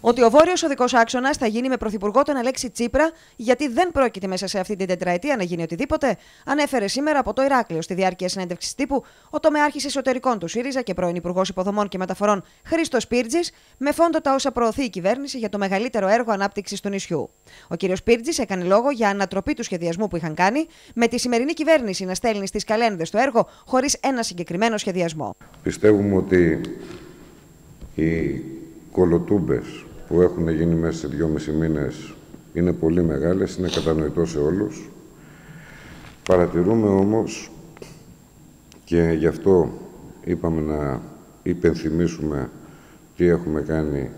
ότι ο βόρειος οδικός άξονας θα γίνει με πρωθυπουργό τον Αλέξη Τσίπρα, γιατί δεν πρόκειται μέσα σε αυτή την τετραετία να γίνει οτιδήποτε, ανέφερε σήμερα από το Ηράκλειο στη διάρκεια συνέντευξης τύπου ο τομεάρχη εσωτερικών του ΣΥΡΙΖΑ και πρώην Υπουργός Υποδομών και Μεταφορών Χρήστος Πίρτζη, με φόντο τα όσα προωθεί η κυβέρνηση για το μεγαλύτερο έργο ανάπτυξης του νησιού. Ο κ. Πίρτζη έκανε λόγο για ανατροπή του σχεδιασμού που είχαν κάνει, με τη σημερινή κυβέρνηση να στέλνει στις καλένδες το έργο χωρίς ένα συγκεκριμένο σχεδιασμό. Πιστεύουμε ότι οι κολοτούμπες που έχουν γίνει μέσα σε δυόμισι μήνες είναι πολύ μεγάλες, είναι κατανοητό σε όλους. Παρατηρούμε όμως και γι' αυτό είπαμε να υπενθυμίσουμε τι έχουμε κάνει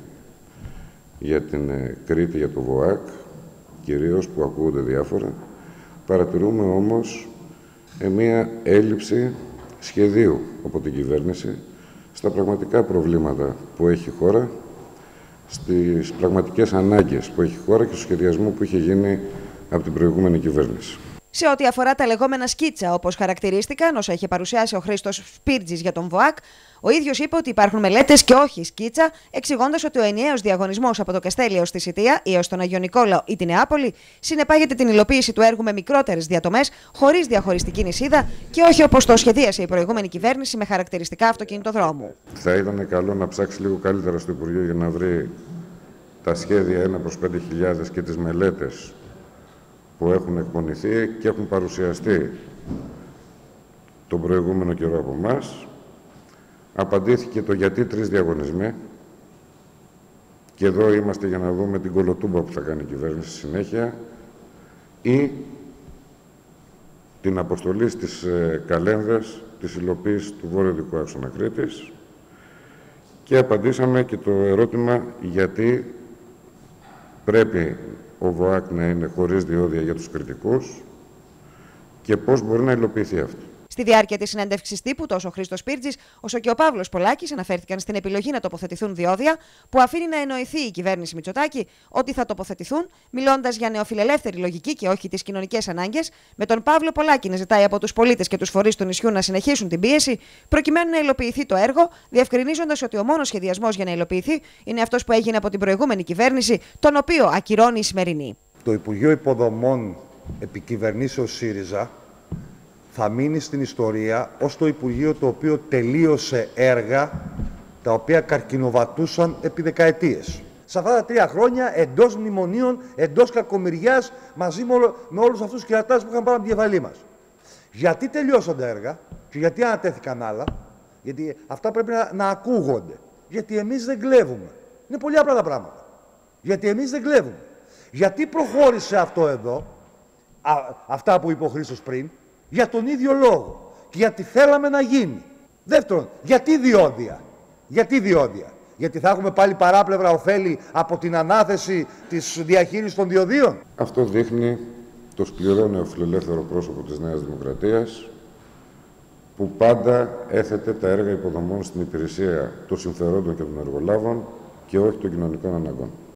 για την ε, Κρήτη, για το ΒΟΑΚ, κυρίως που ακούγονται διάφορα. Παρατηρούμε όμως ε, μία έλλειψη σχεδίου από την κυβέρνηση στα πραγματικά προβλήματα που έχει η χώρα στις πραγματικές ανάγκες που έχει η χώρα και στο σχεδιασμό που είχε γίνει από την προηγούμενη κυβέρνηση. Σε ό,τι αφορά τα λεγόμενα σκίτσα, όπως χαρακτηρίστηκαν, όσα είχε παρουσιάσει ο Χρήστος Σπίρτζης για τον ΒΟΑΚ, ο ίδιος είπε ότι υπάρχουν μελέτες και όχι σκίτσα, εξηγώντας ότι ο ενιαίος διαγωνισμός από το Καστέλι έως τη Σιτία ή έως τον Αγιο Νικόλαο ή την Νεάπολη συνεπάγεται την υλοποίηση του έργου με μικρότερες διατομές, χωρίς διαχωριστική νησίδα και όχι όπως το σχεδίασε η προηγούμενη κυβέρνηση με χαρακτηριστικά αυτοκινητοδρόμου. Θα ήταν καλό να ψάξει λίγο καλύτερα στο Υπουργείο για να βρει τα σχέδια 1 προς 5.000 και τις μελέτες που έχουν εκπονηθεί και έχουν παρουσιαστεί τον προηγούμενο καιρό από εμάς. Απαντήθηκε το γιατί τρεις διαγωνισμοί. Και εδώ είμαστε για να δούμε την κολοτούμπα που θα κάνει η κυβέρνηση συνέχεια ή την αποστολή στις ε, καλένδες της υλοποίησης του Βόρειο Δικού Άξονα Κρήτης και απαντήσαμε και το ερώτημα γιατί πρέπει ο ΒΟΑΚ να είναι χωρίς διόδια για τους κριτικούς και πώς μπορεί να υλοποιηθεί αυτό. Στη διάρκεια της συνέντευξης τύπου, τόσο ο Χρήστος Πίρτζη όσο και ο Παύλος Πολάκης αναφέρθηκαν στην επιλογή να τοποθετηθούν διόδια, που αφήνει να εννοηθεί η κυβέρνηση Μητσοτάκη ότι θα τοποθετηθούν, μιλώντας για νεοφιλελεύθερη λογική και όχι τις κοινωνικές ανάγκες, με τον Παύλο Πολάκη να ζητάει από τους πολίτες και τους φορείς του νησιού να συνεχίσουν την πίεση, προκειμένου να υλοποιηθεί το έργο, διευκρινίζοντας ότι ο μόνος σχεδιασμός για να υλοποιηθεί είναι αυτός που έγινε από την προηγούμενη κυβέρνηση, τον οποίο ακυρώνει η σημερινή. Το Υπουργείο Υποδομών Επικυβερνήσεω ΣΥΡΙΖΑ θα μείνει στην ιστορία ως το Υπουργείο το οποίο τελείωσε έργα τα οποία καρκινοβατούσαν επί δεκαετίες. Σε αυτά τα τρία χρόνια, εντός μνημονίων, εντός κακομοιριάς, μαζί με, όλο, με όλους αυτούς τους κερατάς που είχαν πάνω από την κεφαλή μας. Γιατί τελειώσαν τα έργα και γιατί ανατέθηκαν άλλα, γιατί αυτά πρέπει να, να ακούγονται. Γιατί εμείς δεν κλέβουμε. Είναι πολύ απλά τα πράγματα. Γιατί εμείς δεν κλέβουμε. Γιατί προχώρησε αυτό εδώ, α, αυτά που είπε ο Χρήστος πριν, για τον ίδιο λόγο και γιατί θέλαμε να γίνει. Δεύτερον, γιατί διόδια. Γιατί διόδια. Γιατί θα έχουμε πάλι παράπλευρα ωφέλη από την ανάθεση της διαχείρισης των διοδίων. Αυτό δείχνει το σκληρό νεοφιλελεύθερο πρόσωπο της Νέας Δημοκρατίας που πάντα έθετε τα έργα υποδομών στην υπηρεσία των συμφερόντων και των εργολάβων και όχι των κοινωνικών αναγκών.